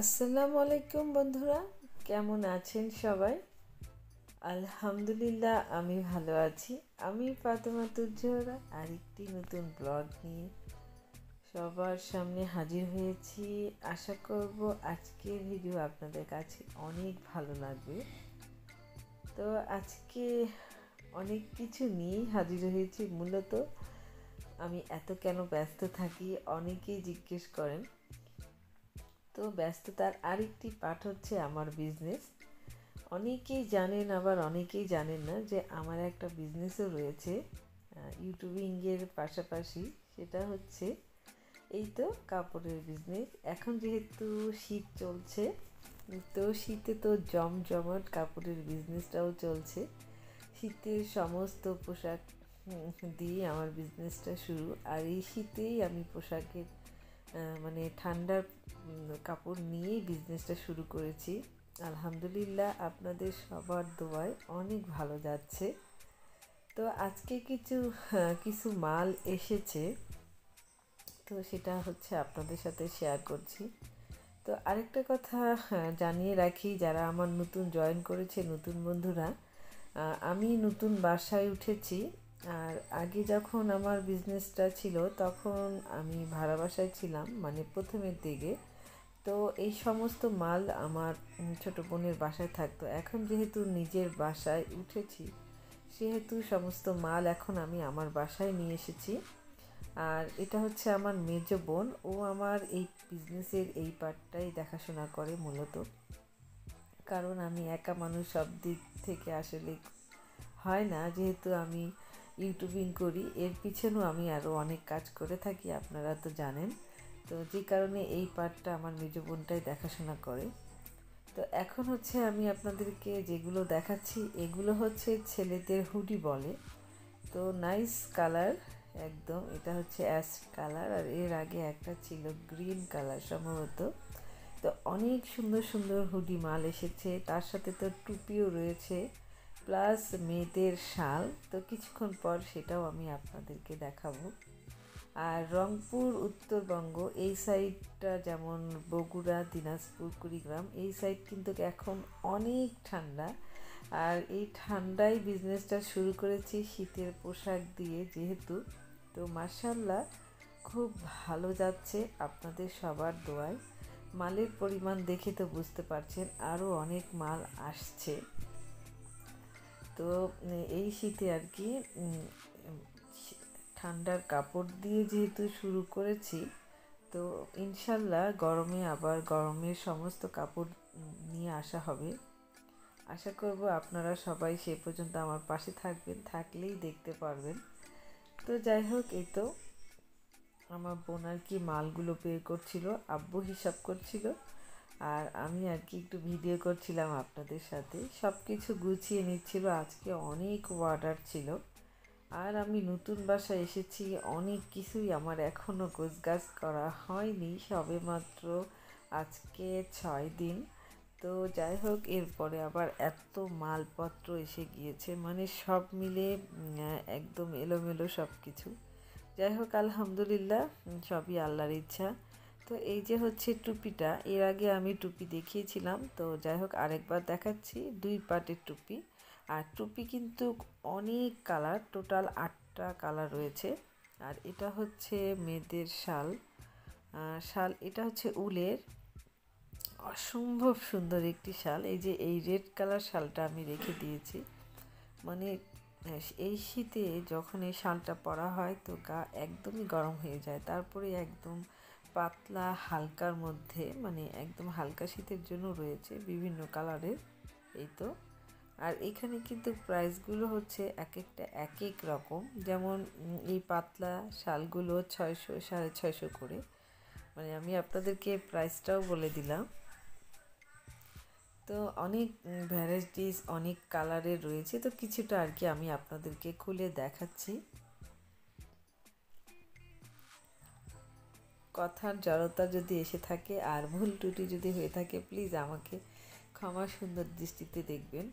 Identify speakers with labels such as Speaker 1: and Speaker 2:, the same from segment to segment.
Speaker 1: আসসালামু আলাইকুম বন্ধুরা, কেমন আছেন সবাই? আলহামদুলিল্লাহ, আমি ভালো আছি। আমি ফাতেমা তুজ্জোহরা আরেকটি নতুন ব্লগ নিয়ে সবার সামনে হাজির হয়েছি। আশা করব আজকের ভিডিও আপনাদের কাছে অনেক ভালো লাগবে। তো আজকে অনেক কিছু নিয়েই হাজির হয়েছি। মূলত আমি এত কেন ব্যস্ত থাকি, অনেকেই জিজ্ঞেস করেন। তো ব্যস্ততার আরেকটি পাঠ হচ্ছে আমার বিজনেস অনেকেই জানেন, আবার অনেকেই জানেন না যে আমার একটা বিজনেসও রয়েছে ইউটিউবিংয়ের পাশাপাশি। সেটা হচ্ছে এই তো কাপড়ের বিজনেস এখন যেহেতু শীত চলছে, তো শীতে তো জমজমাট কাপড়ের বিজনেসটাও চলছে। শীতের সমস্ত পোশাক দিয়ে আমার বিজনেসটা শুরু। আর এই শীতেই আমি পোশাকের মানে ঠান্ডার কাপড় নিয়েই বিজনেসটা শুরু করেছি। আলহামদুলিল্লাহ আপনাদের সবার দোয়ায় অনেক ভালো যাচ্ছে। তো আজকে কিছু কিছু মাল এসেছে। তো সেটা হচ্ছে আপনাদের সাথে শেয়ার করছি। তো আরেকটা কথা জানিয়ে রাখি, যারা আমার নতুন জয়েন করেছে, নতুন বন্ধুরা আমি নতুন বাসায় উঠেছি। আর আগে যখন আমার বিজনেসটা ছিল, তখন আমি ভাড়া বাসায় ছিলাম মানে প্রথমের দিকে। তো এই সমস্ত মাল আমার ছোট বোনের বাসায় থাকতো। এখন যেহেতু নিজের বাসায় উঠেছি, সেহেতু সমস্ত মাল এখন আমি আমার বাসায় নিয়ে এসেছি। আর এটা হচ্ছে আমার মেজ বোন। ও আমার এই বিজনেসের এই পার্টটাই দেখাশোনা করে মূলত। কারণ আমি একা মানুষ সব দিক থেকে আসলে হয় না। যেহেতু আমি ইউটিউবিং করি, এর পিছনেও আমি আরও অনেক কাজ করে থাকি, আপনারা তো জানেন। তো যে কারণে এই পার্টটা আমার মেজ বোনটাই দেখাশোনা করে। তো এখন হচ্ছে আমি আপনাদেরকে যেগুলো দেখাচ্ছি, এগুলো হচ্ছে ছেলেদের হুডি বলে। তো নাইস কালার, একদম, এটা হচ্ছে অ্যাশ কালার, আর এর আগে একটা ছিল গ্রিন কালার সম্ভবত। তো অনেক সুন্দর সুন্দর হুডি মাল এসেছে, তার সাথে তো টুপিও রয়েছে। প্লাস মেয়েদের শাল, তো কিছুক্ষণ পর সেটাও আমি আপনাদেরকে দেখাবো। আর রংপুর, উত্তরবঙ্গ, এই সাইডটা যেমন বগুড়া, দিনাজপুর, কুড়িগ্রাম, এই সাইড কিন্তু এখন অনেক ঠান্ডা। আর এই ঠান্ডায় বিজনেসটা শুরু করেছি শীতের পোশাক দিয়ে যেহেতু। তো মার্শাল্লাহ খুব ভালো যাচ্ছে আপনাদের সবার দোয়ায়। মালের পরিমাণ দেখে তো বুঝতে পারছেন, আরও অনেক মাল আসছে। তো এই শীতে আর কি ঠান্ডার কাপড় দিয়ে যেহেতু শুরু করেছি, তো ইনশাল্লাহ গরমে আবার গরমের সমস্ত কাপড় নিয়ে আসা হবে। আশা করব আপনারা সবাই সে পর্যন্ত আমার পাশে থাকবেন, থাকলেই দেখতে পারবেন। তো যাই হোক, এই তো আমার বোন আর কি মালগুলো বের করছিল, আব্বু হিসাব করছিল। আর আমি আর কি একটু ভিডিও করছিলাম আপনাদের সাথে। সব কিছু গুছিয়ে নিচ্ছিল, আজকে অনেক অর্ডার ছিল। আর আমি নতুন বাসায় এসেছি, অনেক কিছুই আমার এখনও গোছগাছ করা হয়নি সবে মাত্র আজকে ছয় দিন। তো যাই হোক, এরপরে আবার এত মালপত্র এসে গিয়েছে মানে সব মিলে একদম এলোমেলো সব কিছু যাই হোক, আলহামদুলিল্লাহ, সবই আল্লাহর ইচ্ছা। তো এই যে হচ্ছে টুপিটা, এর আগে আমি টুপি দেখিয়েছিলাম, তো যাই হোক আরেকবার দেখাচ্ছি, দুই পাটের টুপি। আর টুপি কিন্তু অনেক কালার, টোটাল আটটা কালার রয়েছে। আর এটা হচ্ছে মেয়েদের শাল। শাল, এটা হচ্ছে উলের। অসম্ভব সুন্দর একটি শাল। এই যে এই রেড কালার শালটা আমি রেখে দিয়েছি। মানে এই শীতে যখন এই শালটা পরা হয়, তো গা একদমই গরম হয়ে যায়। তারপরে একদম পাতলা, হালকার মধ্যে মানে একদম হালকা শীতের জন্য রয়েছে বিভিন্ন কালারের, এই তো। আর এখানে কিন্তু প্রাইসগুলো হচ্ছে এক একটা এক এক রকম। যেমন এই পাতলা শালগুলো ছয়শো, সাড়ে ছয়শো করে। মানে আমি আপনাদেরকে প্রাইসটাও বলে দিলাম। তো অনেক ভ্যারাইটিস অনেক কালারের রয়েছে। তো কিছুটা আর কি আমি আপনাদেরকে খুলে দেখাচ্ছি। কথার জড়তা যদি এসে থাকে আর ভুল টুটি যদি হয়ে থাকে প্লিজ আমাকে ক্ষমা সুন্দর দৃষ্টিতে দেখবেন।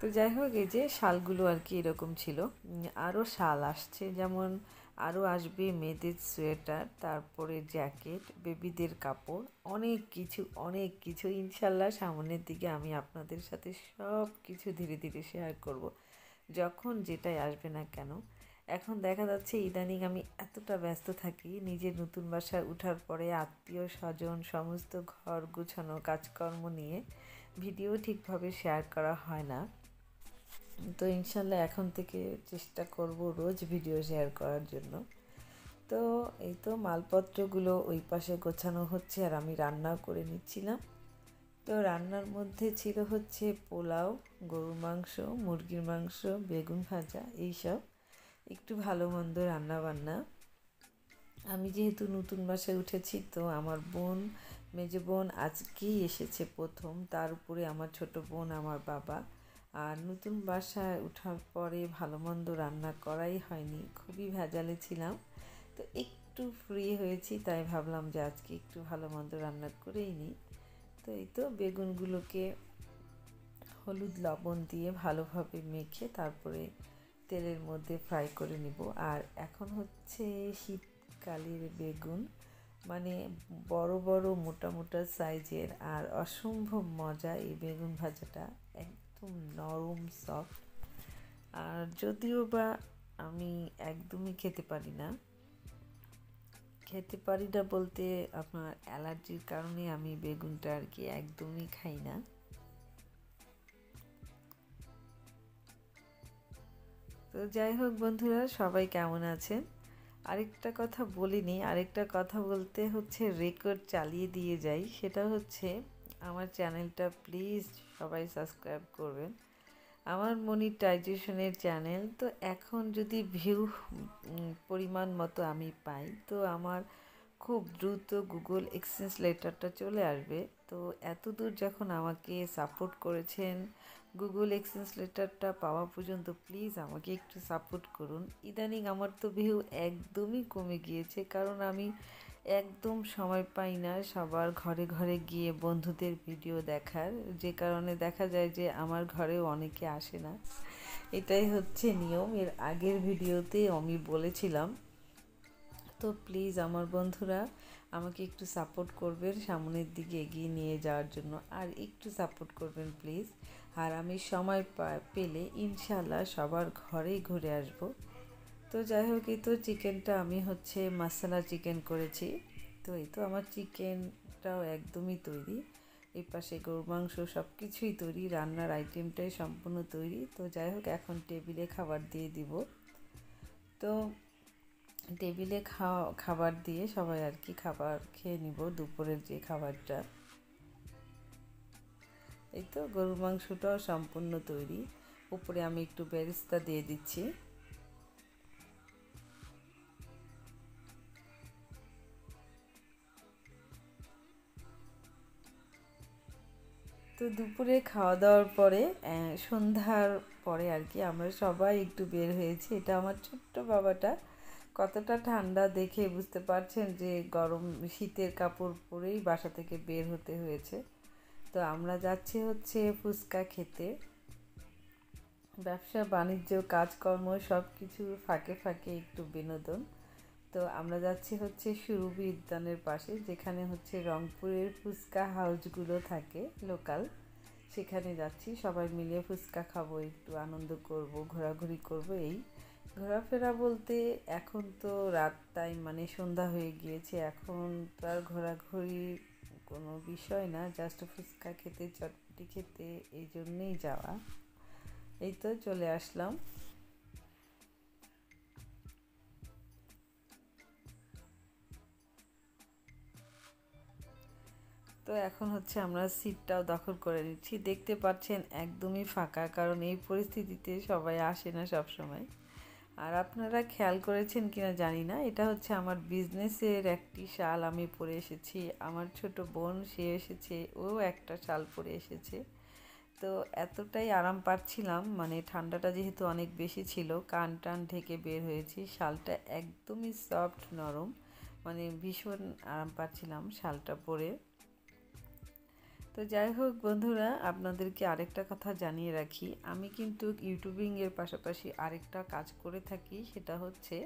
Speaker 1: তো যাই হোক, এই যে শালগুলো আর কি এরকম ছিল। আরও শাল আসছে, যেমন আরও আসবে মেয়েদের সোয়েটার, তারপরে জ্যাকেট, বেবিদের কাপড়, অনেক কিছু অনেক কিছু। ইনশাল্লাহ সামনের দিকে আমি আপনাদের সাথে সব কিছু ধীরে ধীরে শেয়ার করব। যখন যেটাই আসবে না কেন এখন দেখা যাচ্ছে ইদানিং আমি এতটা ব্যস্ত থাকি, নিজের নতুন বাসায় উঠার পরে আত্মীয় স্বজন, সমস্ত ঘর গুছানো, কাজকর্ম নিয়ে ভিডিও ঠিকভাবে শেয়ার করা হয় না। তো ইনশাল্লাহ এখন থেকে চেষ্টা করব রোজ ভিডিও শেয়ার করার জন্য। তো এই তো মালপত্রগুলো ওই পাশে গোছানো হচ্ছে আর আমি রান্নাও করে নিচ্ছিলাম। তো রান্নার মধ্যে ছিল হচ্ছে পোলাও, গরুর মাংস, মুরগির মাংস, বেগুন ভাজা, এইসব। একটু ভালো মন্দ রান্না বান্না আমি যেহেতু নতুন বাসায় উঠেছি, তো আমার বোন, মেজ বোন আজকেই এসেছে প্রথম। তার উপরে আমার ছোট বোন, আমার বাবা। আর নতুন বাসায় ওঠার পরে ভালো মন্দ রান্না করাই হয়নি, খুবই ভেজালে ছিলাম। তো একটু ফ্রি হয়েছি, তাই ভাবলাম যে আজকে একটু ভালো মন্দ রান্না করেই নিই। তো এই তো বেগুনগুলোকে হলুদ লবণ দিয়ে ভালোভাবে মেখে তারপরে তেলের মধ্যে ফ্রাই করে নিব। আর এখন হচ্ছে শীতকালের বেগুন। মানে বড় বড় মোটা মোটা সাইজের আর অসম্ভব মজা এই বেগুন ভাজাটা। একদম নরম সফট আর যদিও বা আমি একদমই খেতে পারি না। খেতে পারি না বলতে আপনার অ্যালার্জির কারণে আমি বেগুনটা আর কি একদমই খাই না। তো যাই হোক বন্ধুরা, সবাই কেমন আছেন? আরেকটা কথা বলিনি, আরেকটা কথা বলতে হচ্ছে রেকর্ড চালিয়ে দিয়ে যাই। সেটা হচ্ছে আমার চ্যানেলটা প্লিজ সবাই সাবস্ক্রাইব করবেন। আমার মনিটাইজেশনের চ্যানেল, তো এখন যদি ভিউ পরিমাণ মতো আমি পাই, তো আমার খুব দ্রুত গুগল এক্সচেঞ্জ লেটারটা চলে আসবে। তো এত দূর যখন আমাকে সাপোর্ট করেছেন গুগল এক্সচেঞ্জ লেটারটা পাওয়া পর্যন্ত প্লিজ আমাকে একটু সাপোর্ট করুন। ইদানিং আমার তো ভিউ একদমই কমে গিয়েছে, কারণ আমি একদম সময় পাই না সবার ঘরে ঘরে গিয়ে বন্ধুদের ভিডিও দেখার। যে কারণে দেখা যায় যে আমার ঘরেও অনেকে আসে না। এটাই হচ্ছে নিয়ম, এর আগের ভিডিওতে আমি বলেছিলাম। তো প্লিজ আমার বন্ধুরা আমাকে একটু সাপোর্ট করবেন, সামনের দিকে এগিয়ে নিয়ে যাওয়ার জন্য। আর একটু সাপোর্ট করবেন প্লিজ আর আমি সময় পেলে ইনশাল্লাহ সবার ঘরেই ঘুরে আসব। তো যাই হোক, এই তো চিকেনটা আমি হচ্ছে মশলা চিকেন করেছি। তো এই তো আমার চিকেনটাও একদমই তৈরি। এই পাশে গরু মাংস সব কিছুই তৈরি, রান্নার আইটেমটাই সম্পূর্ণ তৈরি। তো যাই হোক, এখন টেবিলে খাবার দিয়ে দিব। তো টেবিলে খাওয়া, খাবার দিয়ে সবাই আর কি খাবার খেয়ে নিব দুপুরের যে খাবারটা। এই তো গরুর মাংসটাও সম্পূর্ণ তৈরি। উপরে আমি একটু বেরেস্তা দিয়ে দিচ্ছি। তো দুপুরে খাওয়া দাওয়ার পরে সন্ধ্যার পরে আর কি আমরা সবাই একটু বের হয়েছি। এটা আমার ছোট্ট বাবাটা। কতটা ঠান্ডা দেখে বুঝতে পারছেন যে গরম শীতের কাপড় পরেই বাসা থেকে বের হতে হয়েছে। তো আমরা যাচ্ছি হচ্ছে ফুচকা খেতে। ব্যবসা, বাণিজ্য, কাজকর্ম সব কিছুর ফাঁকে ফাঁকে একটু বিনোদন। তো আমরা যাচ্ছি হচ্ছে সুরভি উদ্যানের পাশে, যেখানে হচ্ছে রংপুরের ফুচকা হাউসগুলো থাকে লোকাল। সেখানে যাচ্ছি, সবাই মিলে ফুচকা খাব, একটু আনন্দ করব, ঘোরাঘুরি করব, এই ঘোরাফেরা বলতে এখন তো রাত টাইম মানে সন্ধ্যা হয়ে গিয়েছে। এখন তো আর ঘোরাঘুরি কোনো বিষয় না জাস্ট ফুচকা খেতে, চটপটি খেতে এই জন্যেই যাওয়া। এই তো চলে আসলাম। তো এখন হচ্ছে আমরা সিটটাও দখল করে নিচ্ছি। দেখতে পাচ্ছেন একদমই ফাঁকা, কারণ এই পরিস্থিতিতে সবাই আসে না সব সময়। আর আপনারা খেয়াল করেছেন কিনা জানি না, এটা হচ্ছে আমার বিজনেসের একটি শাল আমি পরে এসেছি। আমার ছোট বোন, সে এসেছে, ও একটা শাল পরে এসেছে। তো এতটাই আরাম পাচ্ছিলাম মানে ঠান্ডাটা যেহেতু অনেক বেশি ছিল, কান টান ঢেকে বের হয়েছি। শালটা একদমই সফট নরম মানে ভীষণ আরাম পাচ্ছিলাম শালটা পরে। তো যাই হোক বন্ধুরা, আপনাদেরকে আরেকটা কথা জানিয়ে রাখি। আমি কিন্তু ইউটিউবিংয়ের পাশাপাশি আরেকটা কাজ করে থাকি, সেটা হচ্ছে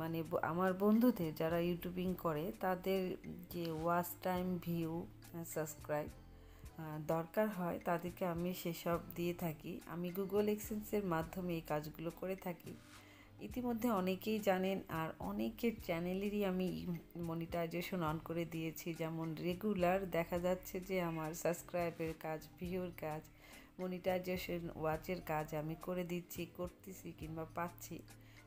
Speaker 1: মানে আমার বন্ধুদের যারা ইউটিউবিং করে, তাদের যে ওয়াচ টাইম ভিউ সাবস্ক্রাইব দরকার হয়, তাদেরকে আমি সেসব দিয়ে থাকি। আমি গুগল এক্সেন্সের মাধ্যমে এই কাজগুলো করে থাকি। ইতিমধ্যে অনেকেই জানেন আর অনেকের চ্যানেলেরই আমি মনিটাইজেশন অন করে দিয়েছি। যেমন রেগুলার দেখা যাচ্ছে যে আমার সাবস্ক্রাইবের কাজ, ভিউর কাজ, মনিটাইজেশন, ওয়াচের কাজ আমি করে দিচ্ছি, করতেছি কিংবা পাচ্ছি।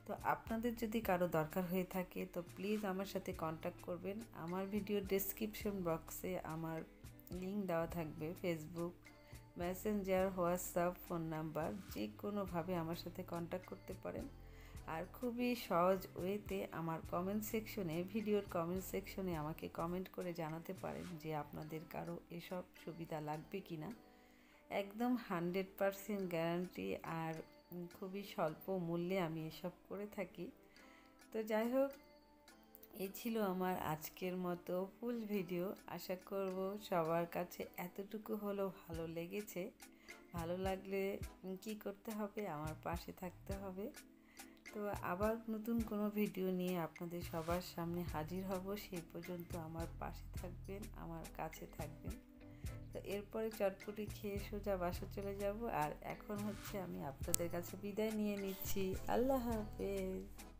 Speaker 1: তো আপনাদের যদি কারও দরকার হয়ে থাকে তো প্লিজ আমার সাথে কন্ট্যাক্ট করবেন। আমার ভিডিও ডেসক্রিপশন বক্সে আমার লিঙ্ক দেওয়া থাকবে। Facebook, Messenger, WhatsApp, phone number, যে কোনোভাবে আমার সাথে কন্ট্যাক্ট করতে পারেন। আর খুবই সহজ ওয়েতে আমার কমেন্ট সেকশনে ভিডিওর কমেন্ট সেকশনে আমাকে কমেন্ট করে জানাতে পারেন যে আপনাদের কারও এসব সুবিধা লাগবে কি না একদম হান্ড্রেড পারসেন্ট গ্যারান্টি আর খুবই স্বল্প মূল্যে আমি এসব করে থাকি। তো যাই হোক, এই ছিল আমার আজকের মতো ফুল ভিডিও আশা করব সবার কাছে এতটুকু হলেও ভালো লেগেছে। ভালো লাগলে কি করতে হবে? আমার পাশে থাকতে হবে। তো আবার নতুন কোনো ভিডিও নিয়ে আপনাদের সবার সামনে হাজির হব। সেই পর্যন্ত আমার পাশে থাকবেন, আমার কাছে থাকবেন। তো এরপরে চটপটি খেয়ে সোজা বাসা চলে যাব। আর এখন হচ্ছে আমি আপনাদের কাছে বিদায় নিয়ে নিচ্ছি। আল্লাহ হাফেজ।